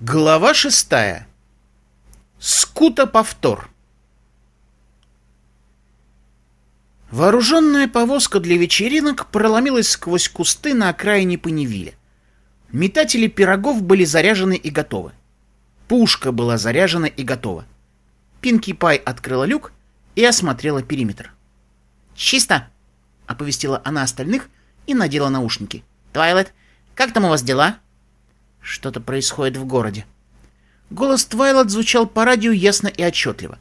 Глава шестая. Скута повтор. Вооруженная повозка для вечеринок проломилась сквозь кусты на окраине Паневиля. Метатели пирогов были заряжены и готовы. Пушка была заряжена и готова. Пинки Пай открыла люк и осмотрела периметр. «Чисто!» — оповестила она остальных и надела наушники. «Твайлет, как там у вас дела?» Что-то происходит в городе. Голос Твайлот звучал по радио ясно и отчетливо.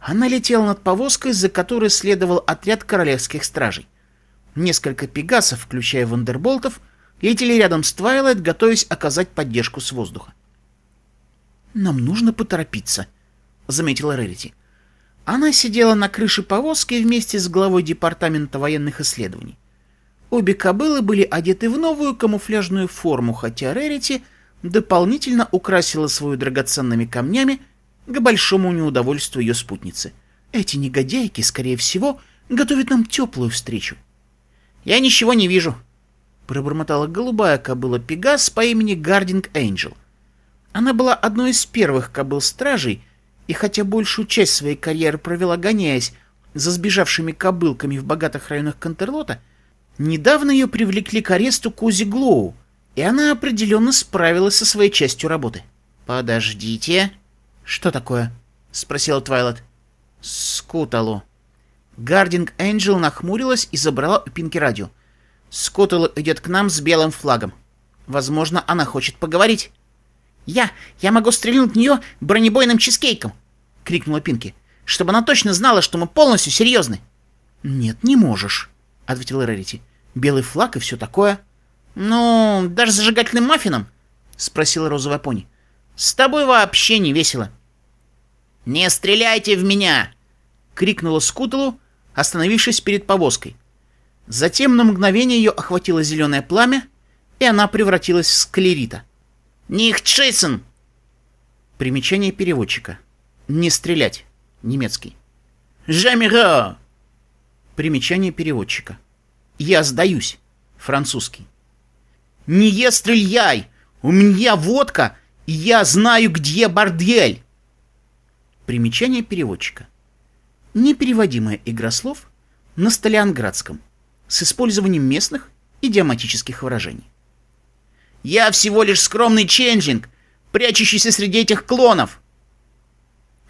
Она летела над повозкой, за которой следовал отряд королевских стражей. Несколько пегасов, включая вандерболтов, летели рядом с Твайлайт, готовясь оказать поддержку с воздуха. «Нам нужно поторопиться», — заметила Рерити. Она сидела на крыше повозки вместе с главой департамента военных исследований. Обе кобылы были одеты в новую камуфляжную форму, хотя Рерити — дополнительно украсила свою драгоценными камнями к большому неудовольствию ее спутницы. Эти негодяйки, скорее всего, готовят нам теплую встречу. «Я ничего не вижу», — пробормотала голубая кобыла Пегас по имени Гардинг Энджел. Она была одной из первых кобыл-стражей, и хотя большую часть своей карьеры провела, гоняясь за сбежавшими кобылками в богатых районах Контерлота, недавно ее привлекли к аресту Кози Глоу, и она определенно справилась со своей частью работы. «Подождите». «Что такое?» — спросила Твайлот. «Скуталу». Гардинг Энджел нахмурилась и забрала у Пинки радио. «Скуталу идет к нам с белым флагом. Возможно, она хочет поговорить». «Я! Я могу стрельнуть в нее бронебойным чизкейком!» — крикнула Пинки. «Чтобы она точно знала, что мы полностью серьезны!» «Нет, не можешь», — ответила Рарити. «Белый флаг и все такое». «Ну, даже зажигательным маффином?» — спросила розовая пони. «С тобой вообще не весело». «Не стреляйте в меня!» — крикнула Скуталу, остановившись перед повозкой. Затем на мгновение ее охватило зеленое пламя, и она превратилась в склерита. «Нихтшисен!» Примечание переводчика. «Не стрелять». Немецкий. «Жамиро!» Примечание переводчика. «Я сдаюсь». Французский. «Не стреляй! У меня водка, и я знаю, где бордель!» Примечание переводчика. Непереводимая игра слов на столианградском с использованием местных идиоматических выражений. «Я всего лишь скромный ченджинг, прячущийся среди этих клонов!»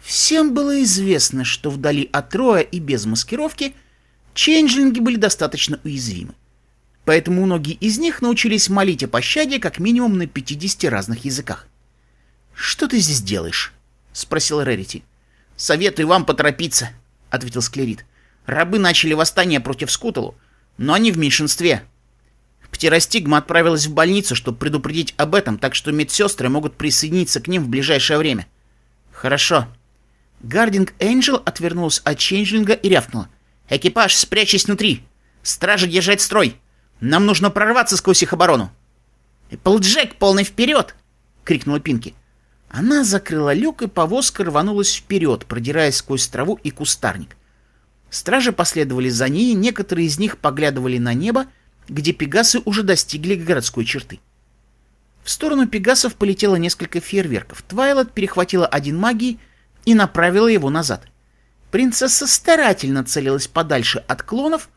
Всем было известно, что вдали от Роя и без маскировки ченджлинги были достаточно уязвимы поэтому многие из них научились молить о пощаде как минимум на 50 разных языках. «Что ты здесь делаешь?» — спросил Рерити. «Советую вам поторопиться», — ответил Склерит. «Рабы начали восстание против Скуталу, но они в меньшинстве. Птеростигма отправилась в больницу, чтобы предупредить об этом, так что медсестры могут присоединиться к ним в ближайшее время». «Хорошо». Гардинг Энджел отвернулся от Чейнджлинга и рявкнула. «Экипаж, спрячьтесь внутри! Стражи держать строй! Нам нужно прорваться сквозь их оборону. «Эпплджек, полный вперед!» — крикнула Пинки. Она закрыла люк, и повозка рванулась вперед, продираясь сквозь траву и кустарник. Стражи последовали за ней, некоторые из них поглядывали на небо, где пегасы уже достигли городской черты. В сторону пегасов полетело несколько фейерверков. Твайлот перехватила один магии и направила его назад. Принцесса старательно целилась подальше от клонов,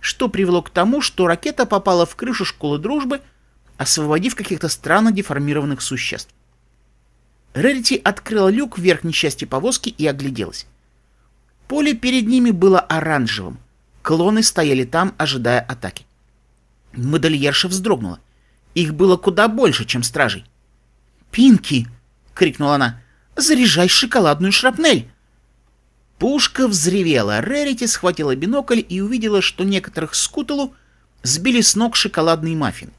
что привело к тому, что ракета попала в крышу школы дружбы, освободив каких-то странно деформированных существ. Рерити открыла люк в верхней части повозки и огляделась. Поле перед ними было оранжевым. Клоны стояли там, ожидая атаки. Модельерша вздрогнула. Их было куда больше, чем стражей. «Пинки!» — крикнула она. «Заряжай шоколадную шрапнель!» Пушка взревела, Рерити схватила бинокль и увидела, что некоторых скуталу сбили с ног шоколадный маффин.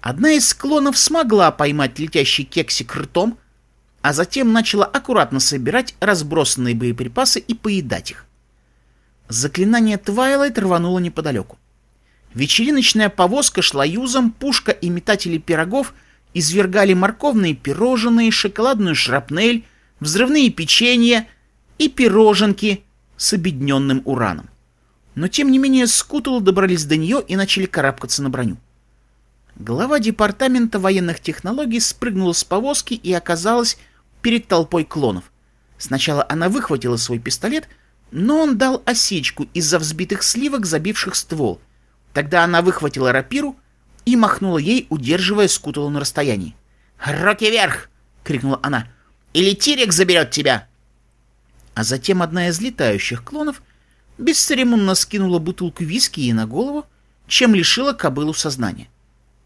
Одна из склонов смогла поймать летящий кексик ртом, а затем начала аккуратно собирать разбросанные боеприпасы и поедать их. Заклинание Твайлайт рвануло неподалеку. Вечериночная повозка шла юзом, пушка и метатели пирогов извергали морковные пирожные, шоколадную шрапнель, взрывные печенья — и пироженки с обедненным ураном. Но тем не менее Скуталу добрались до нее и начали карабкаться на броню. Глава департамента военных технологий спрыгнула с повозки и оказалась перед толпой клонов. Сначала она выхватила свой пистолет, но он дал осечку из-за взбитых сливок, забивших ствол. Тогда она выхватила рапиру и махнула ей, удерживая скуталу на расстоянии. «Руки вверх!» — крикнула она. «Или Тирек заберет тебя!» А затем одна из летающих клонов бесцеремонно скинула бутылку виски ей на голову, чем лишила кобылу сознания.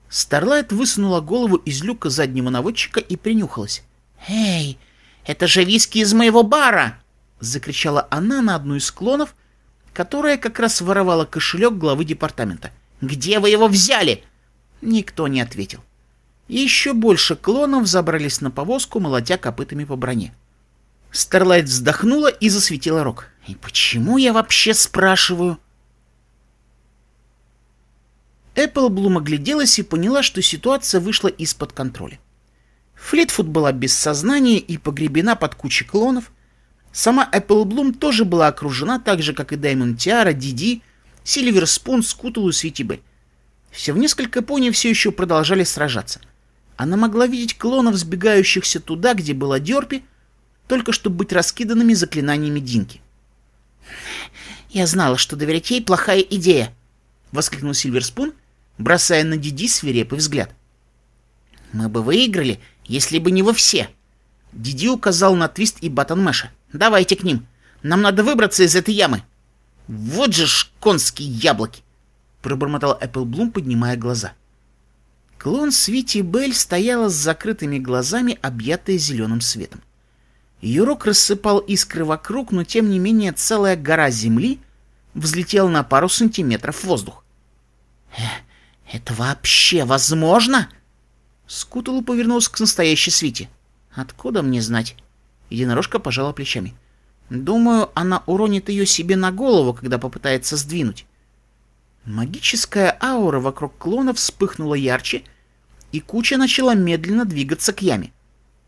Старлайт высунула голову из люка заднего наводчика и принюхалась. «Эй, это же виски из моего бара!» — закричала она на одну из клонов, которая как раз воровала кошелек главы департамента. «Где вы его взяли?» Никто не ответил. еще больше клонов забрались на повозку, молотя копытами по броне. Старлайт вздохнула и засветила рог. «И почему я вообще спрашиваю?» Эпплблум огляделась и поняла, что ситуация вышла из-под контроля. Флитфуд была без сознания и погребена под кучей клонов. Сама Эпплблум тоже была окружена, так же, как и Даймон Тиара, Диди, Сильвер Спун, Скутл и Светибель. Все в несколько пони все еще продолжали сражаться. Она могла видеть клонов, сбегающихся туда, где была Дерпи, только чтобы быть раскиданными заклинаниями Динки. «Я знала, что доверять ей плохая идея!» — воскликнул Сильверспун, бросая на Диди свирепый взгляд. «Мы бы выиграли, если бы не вы все!» Диди указал на Твист и Баттон Мэша. «Давайте к ним! Нам надо выбраться из этой ямы!» «Вот же ж конские яблоки!» — пробормотал Эпплблум, поднимая глаза. Клон Свити Белль стояла с закрытыми глазами, объятая зеленым светом. Рог рассыпал искры вокруг, но тем не менее целая гора земли взлетела на пару сантиметров в воздух. «Э, это вообще возможно?» Скуталу повернулся к настоящей свите. «Откуда мне знать?» Единорожка пожала плечами. «Думаю, она уронит ее себе на голову, когда попытается сдвинуть». Магическая аура вокруг клона вспыхнула ярче, и куча начала медленно двигаться к яме.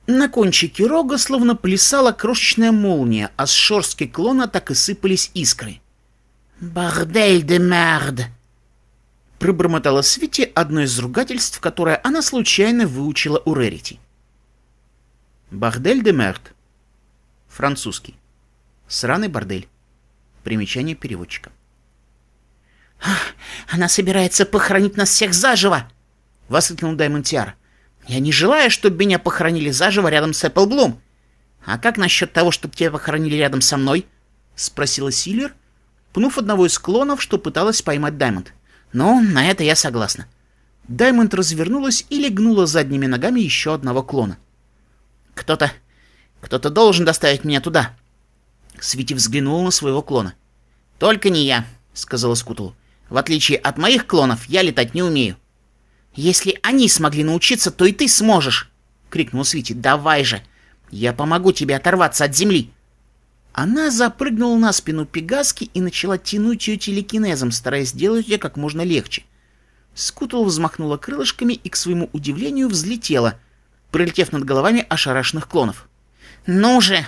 На кончике рога словно плясала крошечная молния, а с шорстки клона так и сыпались искры. «Бордель де мерд!» Пробормотала Свити одно из ругательств, которое она случайно выучила у Рерити. «Бордель де мерд» Французский. Сраный бордель. Примечание переводчика. «Она собирается похоронить нас всех заживо!» — воскликнул Даймонд Тиар. Я не желаю, чтобы меня похоронили заживо рядом с Эпплблум. А как насчет того, чтобы тебя похоронили рядом со мной? Спросила Сильвер, пнув одного из клонов, что пыталась поймать Даймонд. Ну, на это я согласна. Даймонд развернулась и легнула задними ногами еще одного клона. Кто-то... кто-то должен доставить меня туда. Свити взглянул на своего клона. «Только не я», — сказала Скутл. «В отличие от моих клонов, я летать не умею». «Если они смогли научиться, то и ты сможешь!» — крикнул Свити. «Давай же! Я помогу тебе оторваться от земли!» Она запрыгнула на спину Пегаски и начала тянуть ее телекинезом, стараясь сделать ее как можно легче. Скутл взмахнула крылышками и, к своему удивлению, взлетела, пролетев над головами ошарашенных клонов. «Ну же!»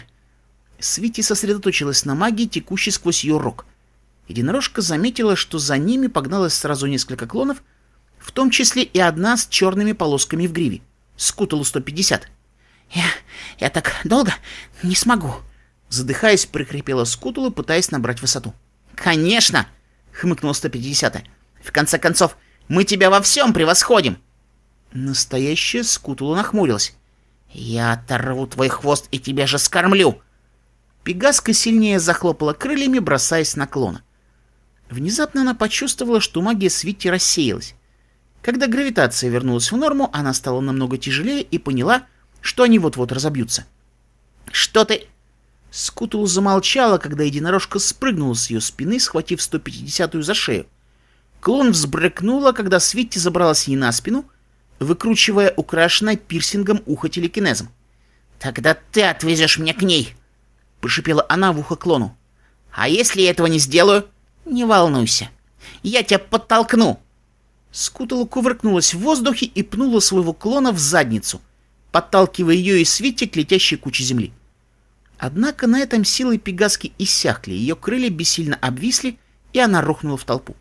Свити сосредоточилась на магии, текущей сквозь ее рог. Единорожка заметила, что за ними погналось сразу несколько клонов — в том числе и одна с черными полосками в гриве. Скуталу 150. «Я... я так долго не смогу», — задыхаясь, прикрепила Скуталу, пытаясь набрать высоту. «Конечно!» — хмыкнул 150 «В конце концов, мы тебя во всем превосходим!» Настоящая Скутула нахмурилась. «Я оторву твой хвост и тебя же скормлю!» Пегаска сильнее захлопала крыльями, бросаясь на клона. Внезапно она почувствовала, что магия Свити рассеялась. Когда гравитация вернулась в норму, она стала намного тяжелее и поняла, что они вот-вот разобьются. «Что ты...» Скутул замолчала, когда единорожка спрыгнула с ее спины, схватив 150-ю за шею. Клон взбрыкнула, когда Свитти забралась ей на спину, выкручивая украшенное пирсингом ухо телекинезом. «Тогда ты отвезешь меня к ней!» — прошипела она в ухо клону. «А если я этого не сделаю?» «Не волнуйся. Я тебя подтолкну!» Скутала кувыркнулась в воздухе и пнула своего клона в задницу, подталкивая ее и Свити к летящей куче земли. Однако на этом силы Пегаски иссякли, ее крылья бессильно обвисли, и она рухнула в толпу.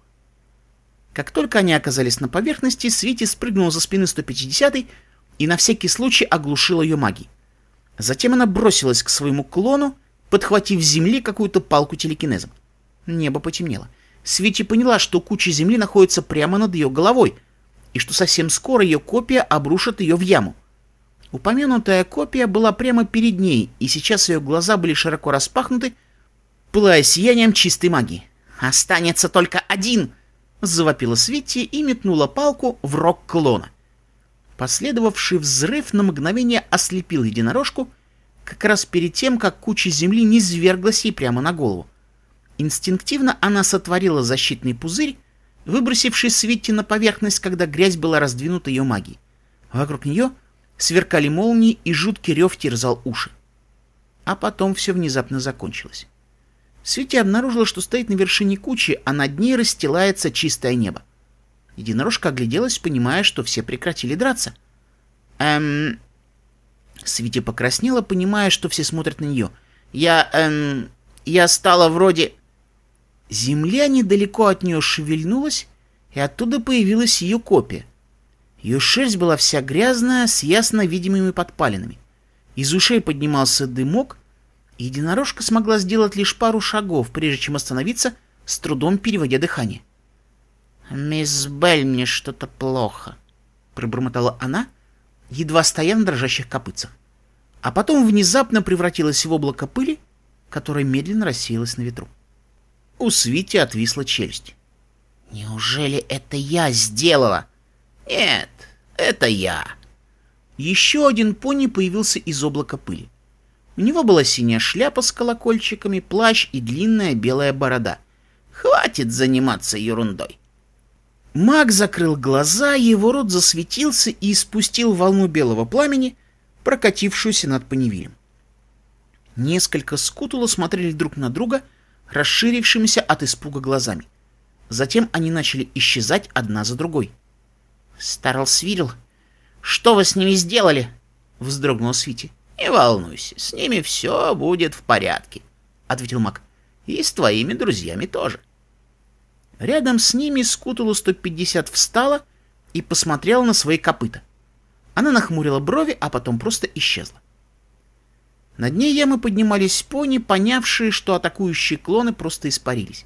Как только они оказались на поверхности, Свити спрыгнула за спины 150 и на всякий случай оглушила ее магией. Затем она бросилась к своему клону, подхватив с земли какую-то палку телекинезом. Небо потемнело. Свити поняла, что куча земли находится прямо над ее головой, и что совсем скоро ее копия обрушит ее в яму. Упомянутая копия была прямо перед ней, и сейчас ее глаза были широко распахнуты, пылая сиянием чистой магии. «Останется только один!» — завопила Свити и метнула палку в рог клона. Последовавший взрыв на мгновение ослепил единорожку, как раз перед тем, как куча земли не зверглась ей прямо на голову. Инстинктивно она сотворила защитный пузырь, выбросивший Свитти на поверхность, когда грязь была раздвинута ее магией. Вокруг нее сверкали молнии, и жуткий рев терзал уши. А потом все внезапно закончилось. Свити обнаружила, что стоит на вершине кучи, а над ней расстилается чистое небо. Единорожка огляделась, понимая, что все прекратили драться. «Эм...» Свити покраснела, понимая, что все смотрят на нее. «Я... эм... Я стала вроде...» Земля недалеко от нее шевельнулась, и оттуда появилась ее копия. Ее шерсть была вся грязная, с ясно видимыми подпалинами. Из ушей поднимался дымок, и единорожка смогла сделать лишь пару шагов, прежде чем остановиться, с трудом переводя дыхание. «Мисс Белль, мне что-то плохо», — пробормотала она, едва стоя на дрожащих копытцах. А потом внезапно превратилась в облако пыли, которое медленно рассеялось на ветру. У Свити отвисла челюсть. «Неужели это я сделала?» «Нет, это я». Еще один пони появился из облака пыли. У него была синяя шляпа с колокольчиками, плащ и длинная белая борода. Хватит заниматься ерундой. Маг закрыл глаза, его рот засветился и испустил волну белого пламени, прокатившуюся над Паневилем. Несколько скутула смотрели друг на друга, расширившимися от испуга глазами. Затем они начали исчезать одна за другой. «Старл Свирил, что вы с ними сделали?» — вздрогнул Свити. «Не волнуйся, с ними все будет в порядке», — ответил маг. «И с твоими друзьями тоже». Рядом с ними Скутулу 150 встала и посмотрела на свои копыта. Она нахмурила брови, а потом просто исчезла. На дне ямы поднимались пони, понявшие, что атакующие клоны просто испарились.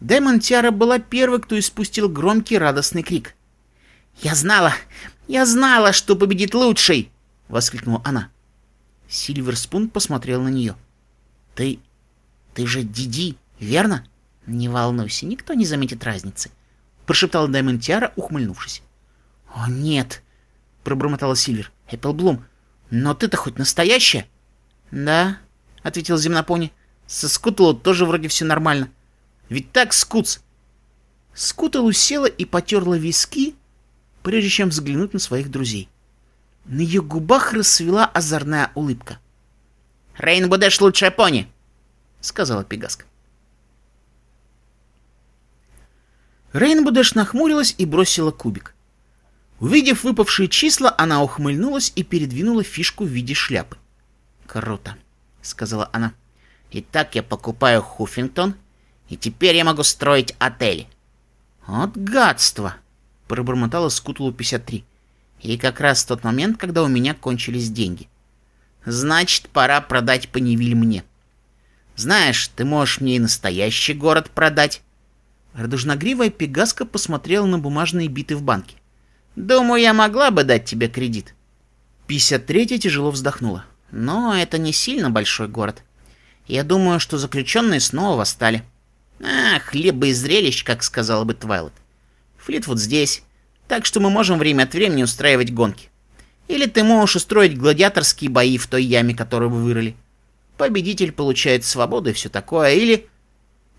Демон Тиара была первой, кто испустил громкий радостный крик. «Я знала! Я знала, что победит лучший!» — воскликнула она. Сильверспун посмотрел на нее. «Ты... ты же Диди, верно?» «Не волнуйся, никто не заметит разницы», — прошептал Даймон Тиара, ухмыльнувшись. «О, нет!» — пробормотала Сильвер. «Эпплблум, но ты-то хоть настоящая?» «Да», — ответил Земнопони. «Со Скутлу тоже вроде все нормально. Ведь так, Скутс?» Скутл села и потерла виски, прежде чем взглянуть на своих друзей. На ее губах расцвела озорная улыбка. «Рейн будешь лучшая пони!» — сказала Пегаска. Рейнбудеш нахмурилась и бросила кубик. Увидев выпавшие числа, она ухмыльнулась и передвинула фишку в виде шляпы. «Круто», — сказала она. «Итак я покупаю Хуффингтон, и теперь я могу строить отели». «От гадство!» — пробормотала Скутлу 53. И как раз в тот момент, когда у меня кончились деньги. «Значит, пора продать Паневиль мне. Знаешь, ты можешь мне и настоящий город продать». Радужногривая Пегаска посмотрела на бумажные биты в банке. «Думаю, я могла бы дать тебе кредит». 53-я тяжело вздохнула. Но это не сильно большой город. Я думаю, что заключенные снова восстали. А, хлеба и зрелищ, как сказала бы Твайлет. Флитвуд здесь, так что мы можем время от времени устраивать гонки. Или ты можешь устроить гладиаторские бои в той яме, которую вы вырыли. Победитель получает свободу и все такое, или...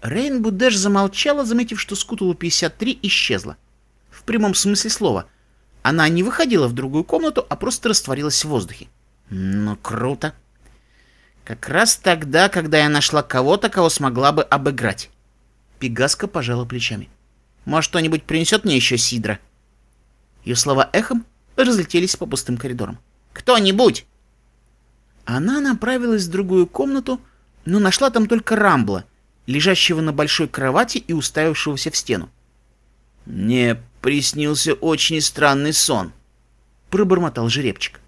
Рейнбу Дэш замолчала, заметив, что Скутулу 53 исчезла. В прямом смысле слова. Она не выходила в другую комнату, а просто растворилась в воздухе. Ну, круто. Как раз тогда, когда я нашла кого-то, кого смогла бы обыграть. Пегаска пожала плечами. Может, кто-нибудь принесет мне еще сидра? Ее слова эхом разлетелись по пустым коридорам. «Кто-нибудь!» Она направилась в другую комнату, но нашла там только Рамбла, лежащего на большой кровати и уставившегося в стену. Мне приснился очень странный сон, пробормотал жеребчик.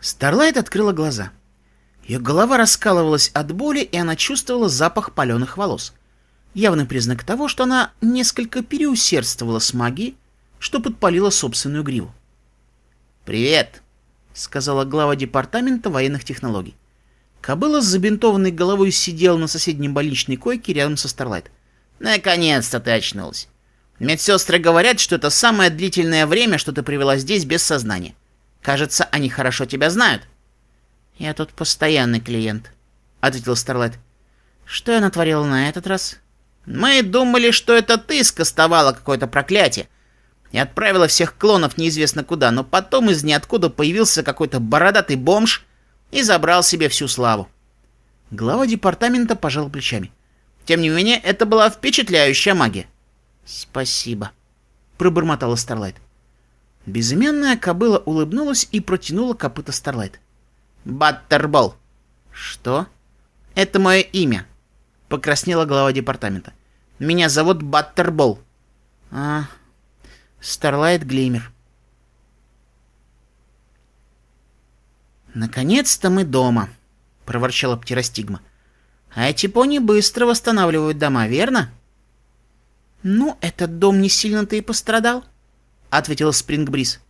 Старлайт открыла глаза. Ее голова раскалывалась от боли, и она чувствовала запах паленых волос. Явный признак того, что она несколько переусердствовала с магией, что подпалила собственную гриву. «Привет», — сказала глава департамента военных технологий. Кобыла с забинтованной головой сидела на соседней больничной койке рядом со Старлайт. «Наконец-то ты очнулась. Медсестры говорят, что это самое длительное время, что ты провела здесь без сознания. Кажется, они хорошо тебя знают». «Я тут постоянный клиент», — ответил Старлайт. «Что я натворила на этот раз?» «Мы думали, что это ты скостовала какое-то проклятие и отправила всех клонов неизвестно куда, но потом из ниоткуда появился какой-то бородатый бомж и забрал себе всю славу». Глава департамента пожал плечами. «Тем не менее, это была впечатляющая магия». «Спасибо», — пробормотала Старлайт. Безымянная кобыла улыбнулась и протянула копыта Старлайт. Баттербол. Что? Это мое имя. Покраснела глава департамента. Меня зовут Баттербол. А, Старлайт Глимер. Наконец-то мы дома, проворчала птеростигма. А эти пони быстро восстанавливают дома, верно? Ну, этот дом не сильно-то и пострадал, ответила Спрингбриз.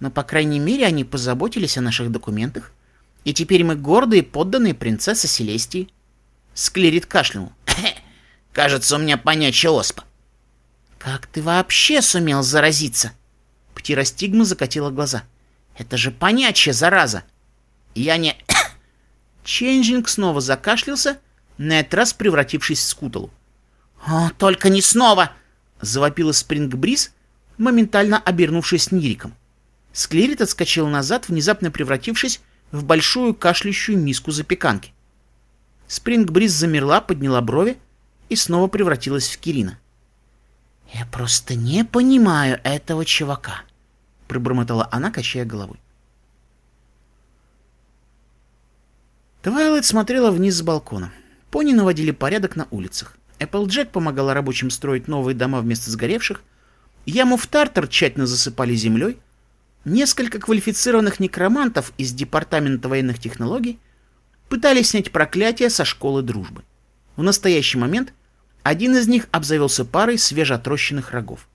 Но, по крайней мере, они позаботились о наших документах. И теперь мы гордые подданные принцессы Селестии. Склерит кашлянул. Кажется, у меня понячья оспа. Как ты вообще сумел заразиться? Птиростигма закатила глаза. Это же понячья зараза. Я не... Ченджинг снова закашлялся, на этот раз превратившись в скуталу. «О, только не снова!» — завопила Спрингбриз, моментально обернувшись Нириком. Склерит отскочил назад, внезапно превратившись в большую кашляющую миску запеканки. Спрингбриз замерла, подняла брови и снова превратилась в Кирина. «Я просто не понимаю этого чувака», — пробормотала она, качая головой. Твайлайт смотрела вниз с балкона. Пони наводили порядок на улицах. Эпплджек помогала рабочим строить новые дома вместо сгоревших. Яму в Тартар тщательно засыпали землей. Несколько квалифицированных некромантов из Департамента военных технологий пытались снять проклятие со школы дружбы. В настоящий момент один из них обзавелся парой свежеотрощенных рогов.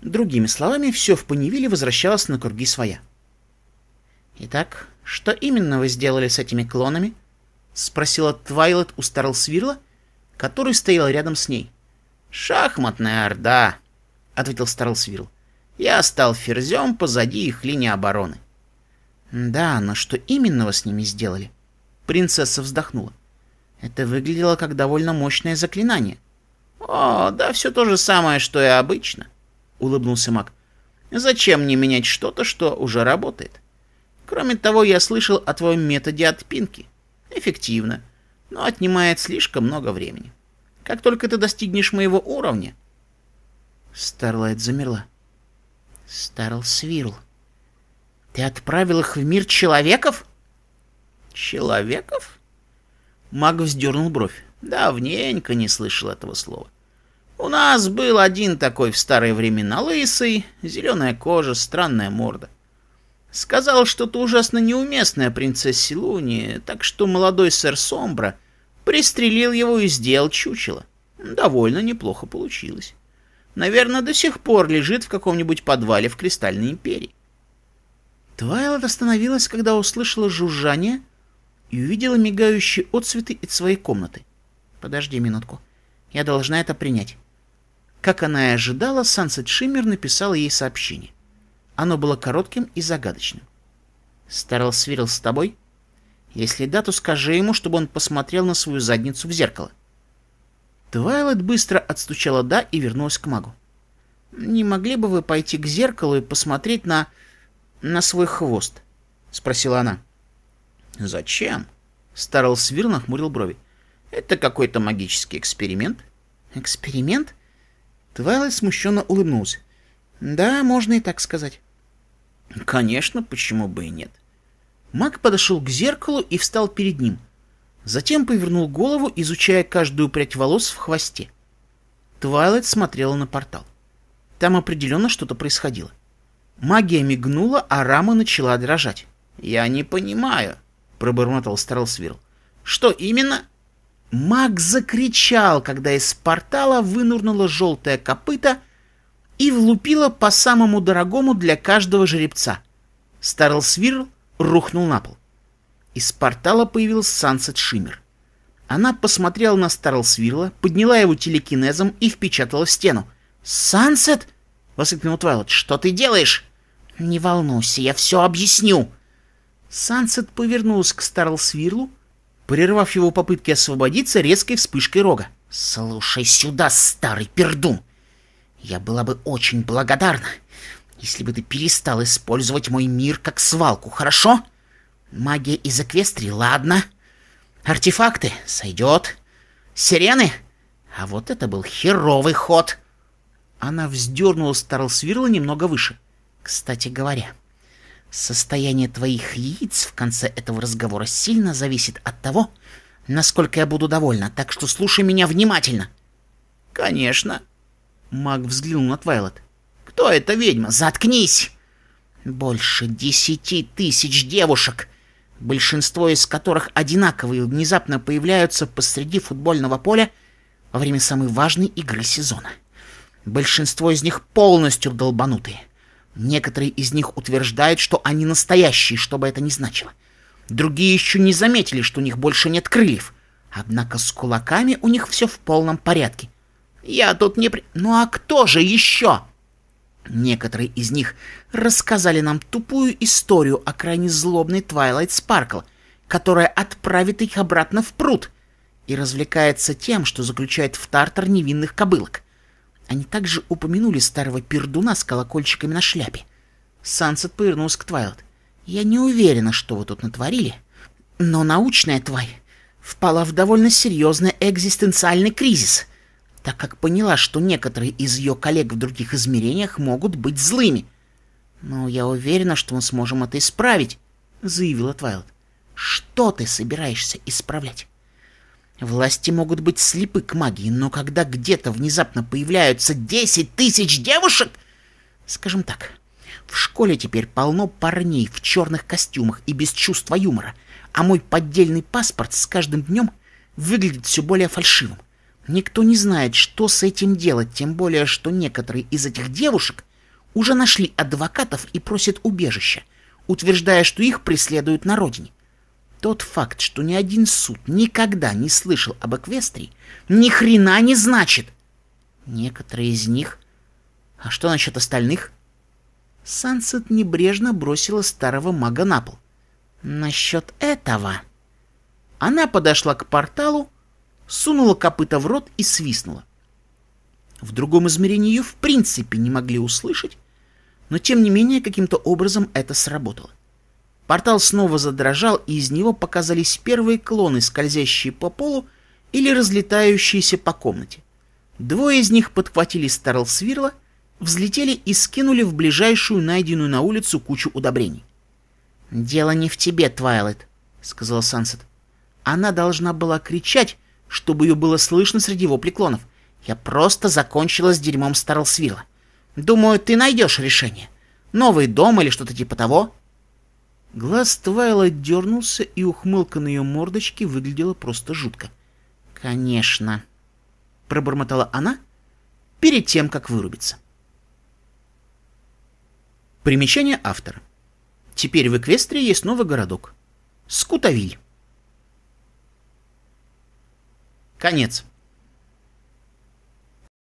Другими словами, все в Панивиле возвращалось на круги своя. «Итак, что именно вы сделали с этими клонами?» — спросила Твайлет у Старл Свирла, который стоял рядом с ней. «Шахматная орда», — ответил Старл Свирл. Я стал ферзем позади их линии обороны. Да, но что именно вы с ними сделали? Принцесса вздохнула. Это выглядело как довольно мощное заклинание. О, да все то же самое, что и обычно, улыбнулся маг. Зачем мне менять что-то, что уже работает? Кроме того, я слышал о твоем методе отпинки. Эффективно, но отнимает слишком много времени. Как только ты достигнешь моего уровня... Старлайт замерла. Старл Свирл. Ты отправил их в мир человеков? Человеков? Маг вздернул бровь. Давненько не слышал этого слова. У нас был один такой в старые времена, лысый, зеленая кожа, странная морда. Сказал что-то ужасно неуместное принцессе Луни, так что молодой сэр Сомбра пристрелил его и сделал чучело. Довольно неплохо получилось. Наверное, до сих пор лежит в каком-нибудь подвале в Кристальной Империи. Твайлот остановилась, когда услышала жужжание и увидела мигающие отцветы из своей комнаты. Подожди минутку. Я должна это принять. Как она и ожидала, Сансет Шиммер написала ей сообщение. Оно было коротким и загадочным. Старсвирл с тобой? Если да, то скажи ему, чтобы он посмотрел на свою задницу в зеркало. — Твайлайт быстро отстучала «да» и вернулась к магу. «Не могли бы вы пойти к зеркалу и посмотреть на... на свой хвост?» — спросила она. «Зачем?» — Старсвирл нахмурил брови. «Это какой-то магический эксперимент?» «Эксперимент?» Твайлайт смущенно улыбнулся. «Да, можно и так сказать». «Конечно, почему бы и нет?» Маг подошел к зеркалу и встал перед ним — Затем повернул голову, изучая каждую прядь волос в хвосте. Твайлайт смотрела на портал. Там определенно что-то происходило. Магия мигнула, а рама начала дрожать. «Я не понимаю», — пробормотал Старлсвирл. «Что именно?» Маг закричал, когда из портала вынурнуло желтое копыто и влупило по самому дорогому для каждого жеребца. Старлсвирл рухнул на пол. Из портала появился Сансет Шиммер. Она посмотрела на Старлсвирла, подняла его телекинезом и впечатала в стену. «Сансет!» — воскликнул Твайлот. «Что ты делаешь?» «Не волнуйся, я все объясню!» Сансет повернулся к Старлсвирлу, прервав его попытки освободиться резкой вспышкой рога. «Слушай сюда, старый пердун! Я была бы очень благодарна, если бы ты перестал использовать мой мир как свалку, хорошо? Магия из Эквестрии, ладно. Артефакты, сойдет. Сирены? А вот это был херовый ход!» Она вздернула Старлсвирла немного выше. «Кстати говоря, состояние твоих яиц в конце этого разговора сильно зависит от того, насколько я буду довольна, так что слушай меня внимательно». «Конечно». Маг взглянул на Твайлот. «Кто эта ведьма? Заткнись!» «Больше десяти тысяч девушек!» Большинство из которых одинаковые внезапно появляются посреди футбольного поля во время самой важной игры сезона. Большинство из них полностью долбанутые. Некоторые из них утверждают, что они настоящие, что бы это ни значило. Другие еще не заметили, что у них больше нет крыльев. Однако с кулаками у них все в полном порядке. Я тут не при... Ну а кто же еще? Некоторые из них рассказали нам тупую историю о крайне злобной Твайлайт Спаркл, которая отправит их обратно в пруд и развлекается тем, что заключает в тартар невинных кобылок. Они также упомянули старого пердуна с колокольчиками на шляпе. Сансет повернулся к Твайлот. «Я не уверена, что вы тут натворили, но научная тварь впала в довольно серьезный экзистенциальный кризис, так как поняла, что некоторые из ее коллег в других измерениях могут быть злыми. Но я уверена, что мы сможем это исправить», — заявила Твайлот. «Что ты собираешься исправлять?» Власти могут быть слепы к магии, но когда где-то внезапно появляются десять тысяч девушек... Скажем так, в школе теперь полно парней в черных костюмах и без чувства юмора, а мой поддельный паспорт с каждым днем выглядит все более фальшивым. Никто не знает, что с этим делать, тем более, что некоторые из этих девушек уже нашли адвокатов и просят убежища, утверждая, что их преследуют на родине. Тот факт, что ни один суд никогда не слышал об Эквестрии, ни хрена не значит. Некоторые из них... А что насчет остальных? Сансет небрежно бросила старого мага на пол. Насчет этого... Она подошла к порталу, сунула копыта в рот и свистнула. В другом измерении ее в принципе не могли услышать, но тем не менее каким-то образом это сработало. Портал снова задрожал, и из него показались первые клоны, скользящие по полу или разлетающиеся по комнате. Двое из них подхватили Старлсвирла, взлетели и скинули в ближайшую найденную на улицу кучу удобрений. «Дело не в тебе, Твайлет», — сказала Сансет. Она должна была кричать, чтобы ее было слышно среди его преклонов. «Я просто закончила с дерьмом Старлсвирла. Думаю, ты найдешь решение. Новый дом или что-то типа того». Глаз Твайла дернулся, и ухмылка на ее мордочке выглядела просто жутко. «Конечно», — пробормотала она перед тем, как вырубиться. Примечание автора. Теперь в Эквестрии есть новый городок. Скутовиль. Конец.